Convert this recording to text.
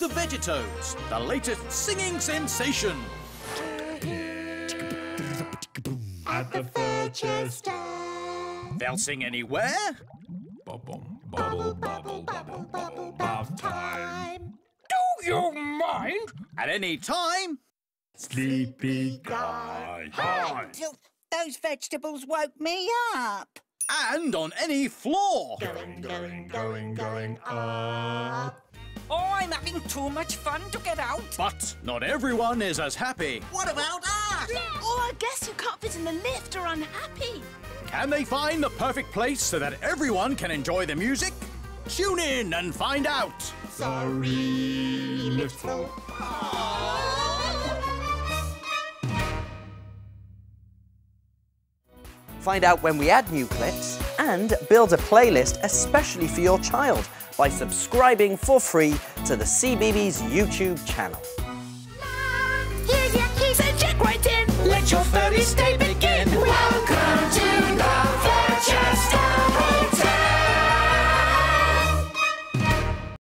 Meet the Veggietones, the latest singing sensation. At the Furchester. They'll sing anywhere, Bubble, bubble, bubble, bubble, bubble, bath time. Do you mind? at any time. Sleepy guy. Hi. Those vegetables woke me up. and on any floor. Going, going, going, going up. I'm having too much fun to get out. But not everyone is as happy. What about us? Oh, I guess you can't fit in the lift or unhappy. Can they find the perfect place so that everyone can enjoy the music? Tune in and find out. Sorry, lift full. Find out when we add new clips and build a playlist especially for your child by subscribing for free to the CBeebies YouTube channel.